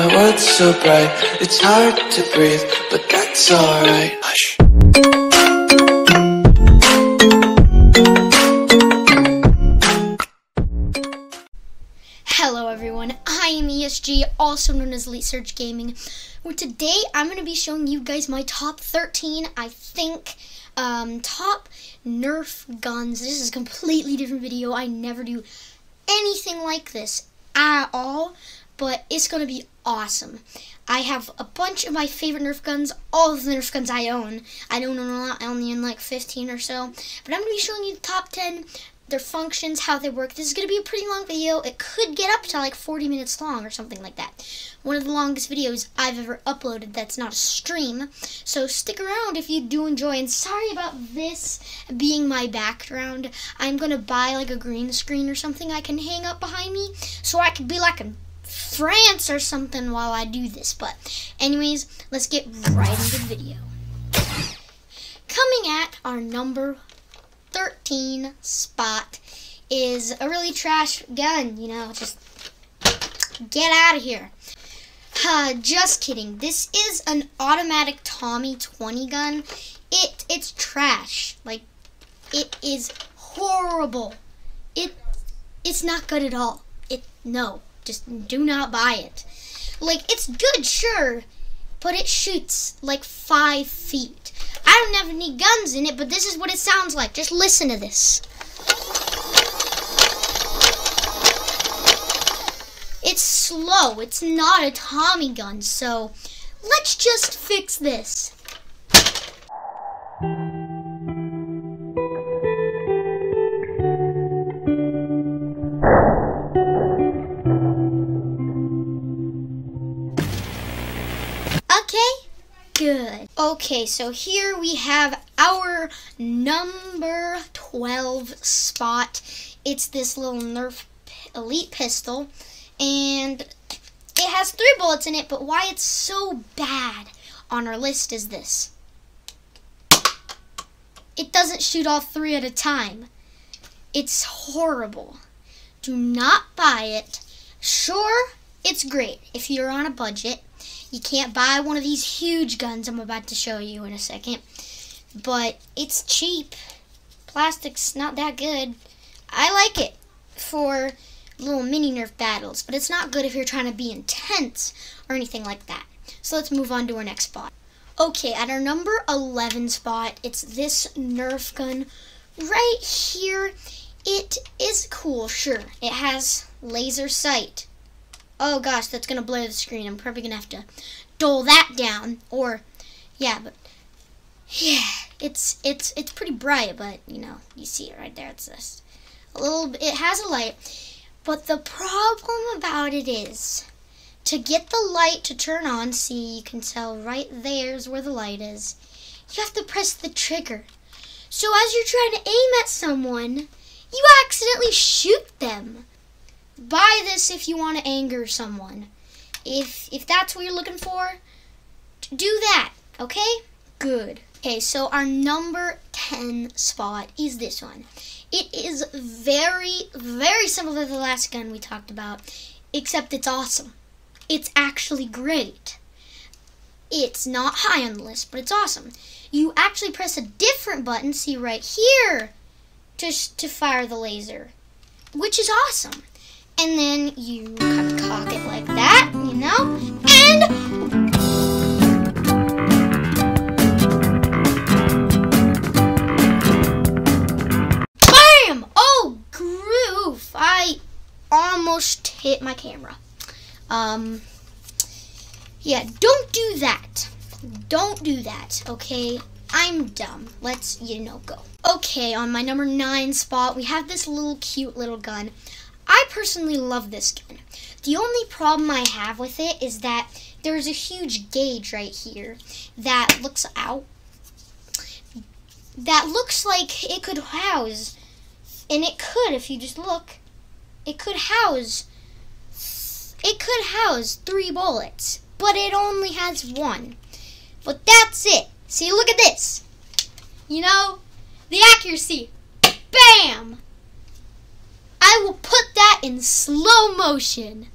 My world's so bright, it's hard to breathe, but that's alright. Hush. Hello everyone, I am ESG, also known as Elite Surge Gaming, where today I'm going to be showing you guys my top 13, I think, um, top Nerf guns. This is a completely different video, I never do anything like this at all, but it's going to be awesome. I have a bunch of my favorite Nerf guns, all of the Nerf guns I own. I don't own a lot, I only own like 15 or so, but I'm going to be showing you the top 10 their functions, how they work. This is going to be a pretty long video. It could get up to like 40 minutes long or something like that. One of the longest videos I've ever uploaded that's not a stream. So stick around if you do enjoy. And sorry about this being my background. I'm going to buy like a green screen or something I can hang up behind me so I can be like in France or something while I do this. But anyways, let's get right into the video. Coming at our number 13 spot is a really trash gun, you know, just get out of here. Uh, just kidding. This is an automatic Tommy 20 gun. It it's trash. Like it is horrible. It it's not good at all. It no, just do not buy it. Like it's good, sure, but it shoots like 5 feet. I don't have any guns in it, but this is what it sounds like. Just listen to this. It's slow. It's not a Tommy gun, so let's just fix this. Good. Okay, so here we have our number 12 spot. It's this little Nerf Elite pistol, and it has three bullets in it, but why it's so bad on our list is this. It doesn't shoot all three at a time. It's horrible. Do not buy it. Sure, it's great if you're on a budget you can't buy one of these huge guns I'm about to show you in a second. But it's cheap. Plastic's not that good. I like it for little mini Nerf battles, but it's not good if you're trying to be intense or anything like that. So let's move on to our next spot. Okay, at our number 11 spot, it's this Nerf gun right here. It is cool, sure. It has laser sight. Oh gosh, that's going to blur the screen. I'm probably going to have to dull that down. Or, yeah, but, yeah, it's, it's, it's pretty bright, but, you know, you see it right there. It's just a little, it has a light. But the problem about it is, to get the light to turn on, see, you can tell right there's where the light is. You have to press the trigger. So as you're trying to aim at someone, you accidentally shoot them buy this if you want to anger someone. If if that's what you're looking for, do that. Okay? Good. Okay, so our number 10 spot is this one. It is very, very similar to the last gun we talked about, except it's awesome. It's actually great. It's not high on the list, but it's awesome. You actually press a different button, see right here, to, to fire the laser, which is awesome and then you kind of cock it like that, you know, and bam! Oh, groove! I almost hit my camera. Um, yeah, don't do that. Don't do that, okay? I'm dumb. Let's, you know, go. Okay, on my number nine spot, we have this little cute little gun. I personally love this gun. The only problem I have with it is that there's a huge gauge right here that looks out. That looks like it could house, and it could if you just look, it could house, it could house three bullets, but it only has one. But that's it. See, look at this. You know, the accuracy. Bam! I will put that in slow motion.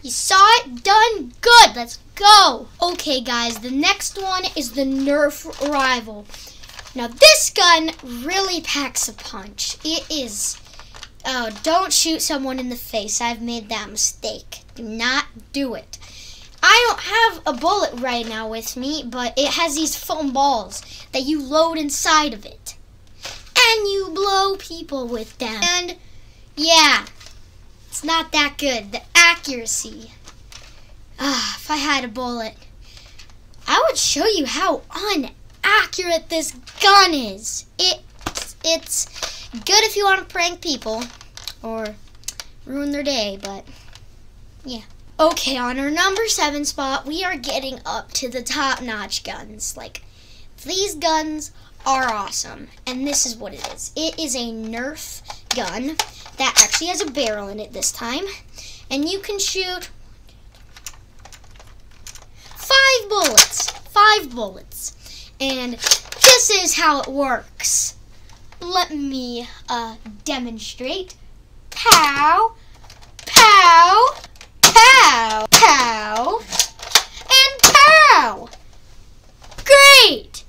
You saw it? Done? Good. Let's go. Okay, guys, the next one is the Nerf Rival. Now, this gun really packs a punch. It is... Oh, don't shoot someone in the face. I've made that mistake. Do not do it. I don't have a bullet right now with me, but it has these foam balls that you load inside of it. And you blow people with them. And yeah, it's not that good. The accuracy. Ah, if I had a bullet, I would show you how inaccurate this gun is. It, it's good if you want to prank people or ruin their day, but yeah. Okay, on our number seven spot, we are getting up to the top notch guns. Like, these guns are awesome, and this is what it is it is a Nerf gun that actually has a barrel in it this time, and you can shoot five bullets. Five bullets. And this is how it works. Let me uh, demonstrate. Pow, pow, pow, and pow. Great!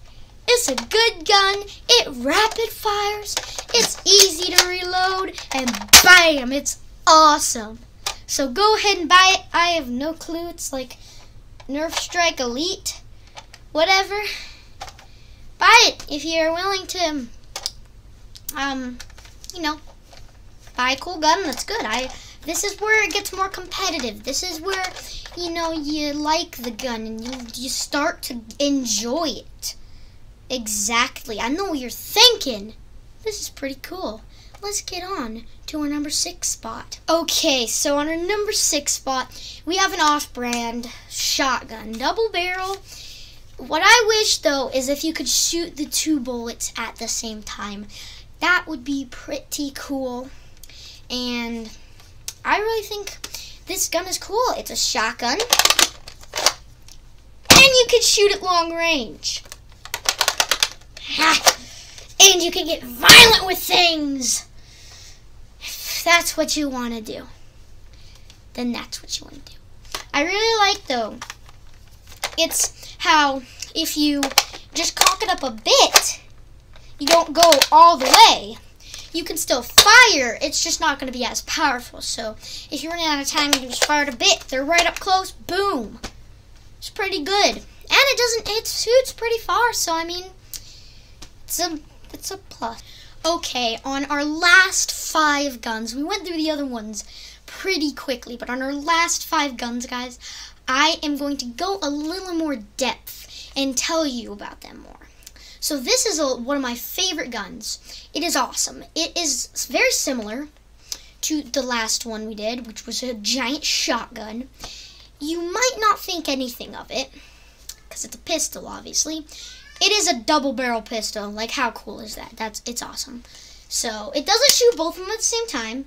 It's a good gun. It rapid fires. It's easy to reload. And bam, it's awesome. So go ahead and buy it. I have no clue. It's like Nerf Strike Elite, whatever. Buy it if you're willing to, um, you know, buy a cool gun. That's good. I. This is where it gets more competitive. This is where, you know, you like the gun and you, you start to enjoy it. Exactly. I know what you're thinking. This is pretty cool. Let's get on to our number six spot. Okay, so on our number six spot, we have an off-brand shotgun, double barrel. What I wish though is if you could shoot the two bullets at the same time. That would be pretty cool. And I really think this gun is cool. It's a shotgun. And you can shoot at long range. And you can get violent with things. If that's what you want to do, then that's what you want to do. I really like, though, it's how if you just cock it up a bit, you don't go all the way. You can still fire, it's just not going to be as powerful. So if you're running out of time, you can just fire it a bit. They're right up close, boom. It's pretty good. And it doesn't, it shoots pretty far, so I mean, it's a, it's a plus. Okay, on our last five guns, we went through the other ones pretty quickly, but on our last five guns, guys, I am going to go a little more depth and tell you about them more. So this is a, one of my favorite guns. It is awesome. It is very similar to the last one we did, which was a giant shotgun. You might not think anything of it, because it's a pistol, obviously. It is a double barrel pistol. Like, how cool is that? That's It's awesome. So, it doesn't shoot both of them at the same time.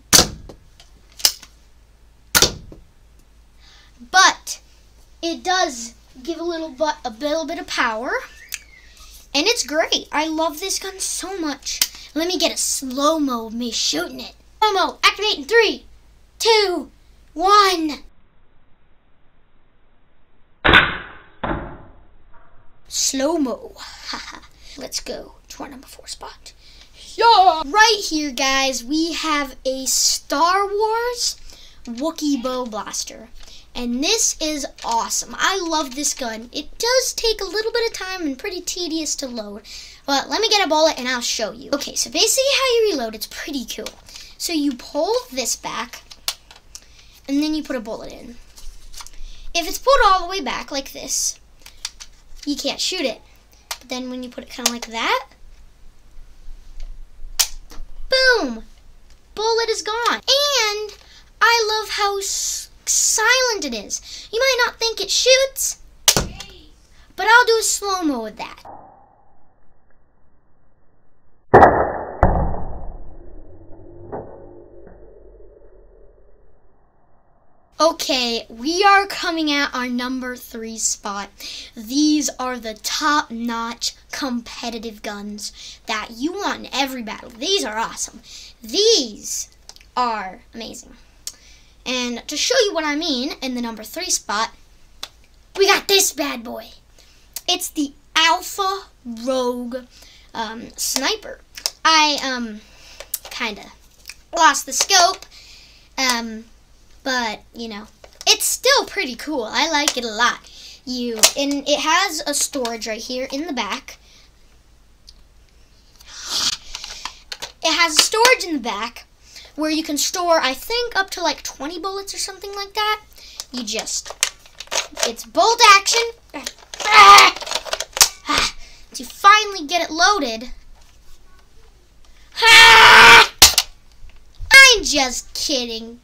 But, it does give a little, but, a little bit of power. And it's great. I love this gun so much. Let me get a slow-mo of me shooting it. Slow-mo, activate in three, two, one. Slow-mo. Let's go to our number four spot. Yeah! Right here, guys, we have a Star Wars Wookiee Bow Blaster. And this is awesome. I love this gun. It does take a little bit of time and pretty tedious to load. But let me get a bullet and I'll show you. Okay, so basically how you reload, it's pretty cool. So you pull this back and then you put a bullet in. If it's pulled all the way back like this, you can't shoot it. But then when you put it kind of like that, boom, bullet is gone. And I love how silent it is. You might not think it shoots, but I'll do a slow-mo with that. Okay, we are coming at our number three spot. These are the top-notch competitive guns that you want in every battle. These are awesome. These are amazing. And to show you what I mean, in the number three spot, we got this bad boy. It's the Alpha Rogue um, Sniper. I um kind of lost the scope, um, but you know it's still pretty cool. I like it a lot. You and it has a storage right here in the back. It has storage in the back where you can store, I think, up to like 20 bullets or something like that. You just, it's bolt action. Ah! To finally get it loaded. Ah! I'm just kidding.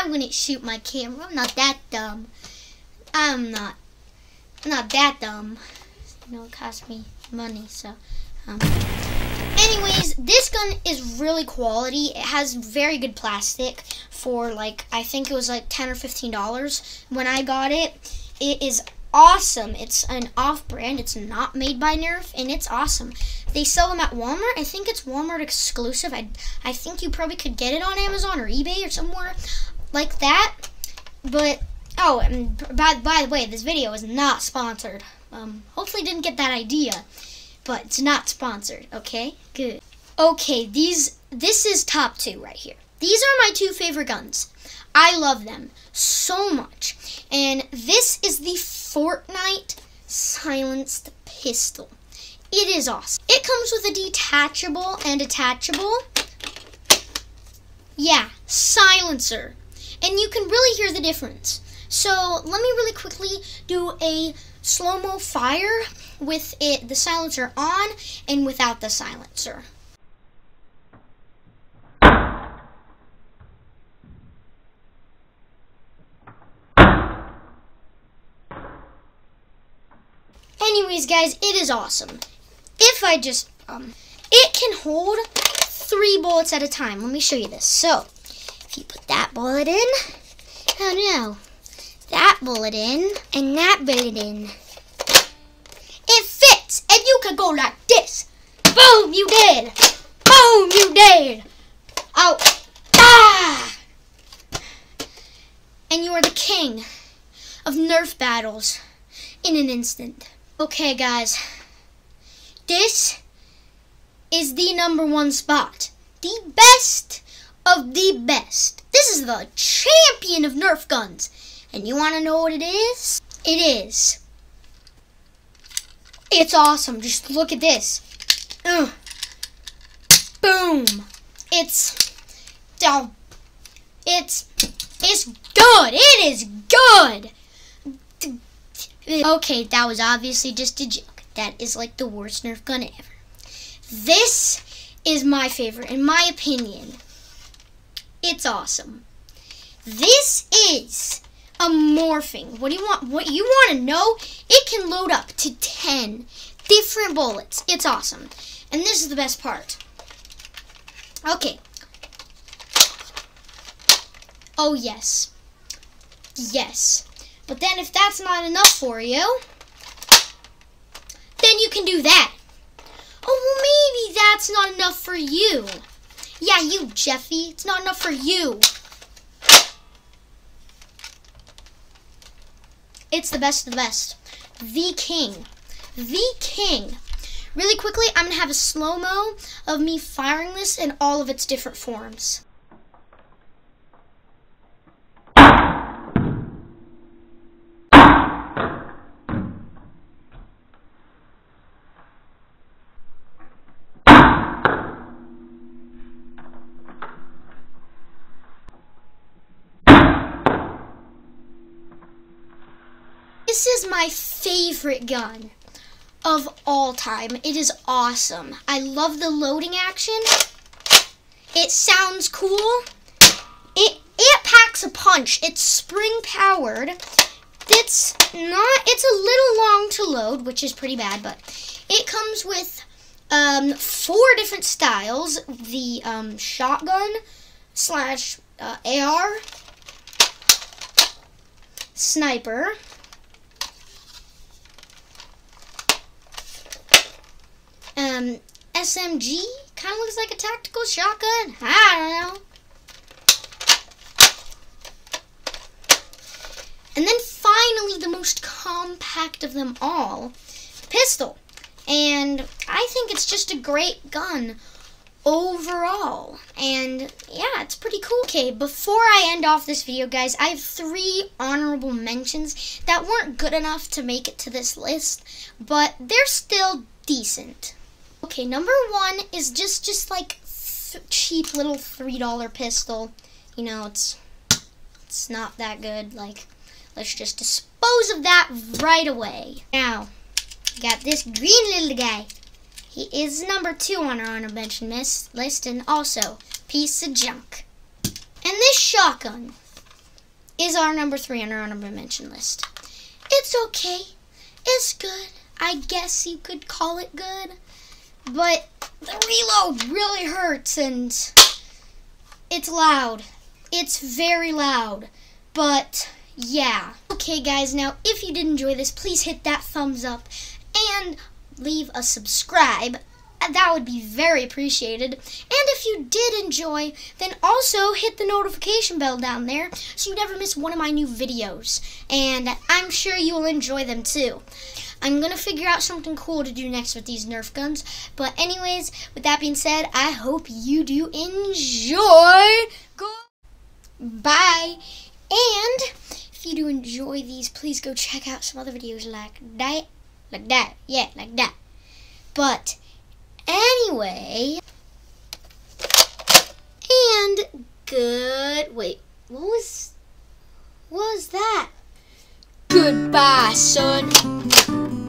I wouldn't shoot my camera. I'm not that dumb. I'm not, not that dumb. You know, it cost me money, so. Um. Anyways, this gun is really quality. It has very good plastic for like, I think it was like 10 or $15 when I got it. It is awesome. It's an off-brand. It's not made by Nerf, and it's awesome. They sell them at Walmart. I think it's Walmart exclusive. I, I think you probably could get it on Amazon or eBay or somewhere like that. But, oh, and by, by the way, this video is not sponsored. Um, hopefully didn't get that idea but it's not sponsored, okay? Good. Okay, these this is top 2 right here. These are my two favorite guns. I love them so much. And this is the Fortnite silenced pistol. It is awesome. It comes with a detachable and attachable. Yeah, silencer. And you can really hear the difference. So let me really quickly do a slow-mo fire with it the silencer on and without the silencer. Anyways, guys, it is awesome. If I just, um, it can hold three bullets at a time. Let me show you this. So, if you put that bullet in, oh no, that bullet in, and that bullet in. It fits, and you can go like this. Boom, you did. Boom, you did. Oh, ah! And you are the king of Nerf battles in an instant. Okay, guys. This is the number one spot. The best of the best. This is the champion of Nerf guns. And you want to know what it is? It is. It's awesome. Just look at this. Ugh. Boom. It's. Oh, it's. It's good. It is good. Okay, that was obviously just a joke. That is like the worst Nerf gun ever. This is my favorite, in my opinion. It's awesome. This is a morphing. What do you want? What you want to know? It can load up to 10 different bullets. It's awesome. And this is the best part. Okay. Oh, yes. Yes. But then if that's not enough for you, then you can do that. Oh, well, maybe that's not enough for you. Yeah, you, Jeffy. It's not enough for you. It's the best of the best. The King. The King. Really quickly, I'm going to have a slow-mo of me firing this in all of its different forms. This is my favorite gun of all time. It is awesome. I love the loading action. It sounds cool. It it packs a punch. It's spring powered. It's not it's a little long to load, which is pretty bad, but it comes with um, four different styles. The um, shotgun slash uh, AR, sniper, um, SMG. Kind of looks like a tactical shotgun. I don't know. And then finally the most compact of them all, pistol. And I think it's just a great gun overall. And yeah, it's pretty cool. Okay, before I end off this video, guys, I have three honorable mentions that weren't good enough to make it to this list, but they're still decent. Okay, number one is just just like cheap little three dollar pistol. You know, it's it's not that good. Like, let's just dispose of that right away. Now, got this green little guy. He is number two on our honorable mention list, and also piece of junk. And this shotgun is our number three on our honorable mention list. It's okay. It's good. I guess you could call it good. But the reload really hurts and it's loud. It's very loud. But yeah. Okay guys, now if you did enjoy this, please hit that thumbs up and leave a subscribe. That would be very appreciated. And if you did enjoy, then also hit the notification bell down there so you never miss one of my new videos. And I'm sure you will enjoy them too. I'm going to figure out something cool to do next with these Nerf guns. But anyways, with that being said, I hope you do enjoy. Go Bye. And if you do enjoy these, please go check out some other videos like that. Like that. Yeah, like that. But anyway. And good. Wait, what was. What was that? Goodbye, son.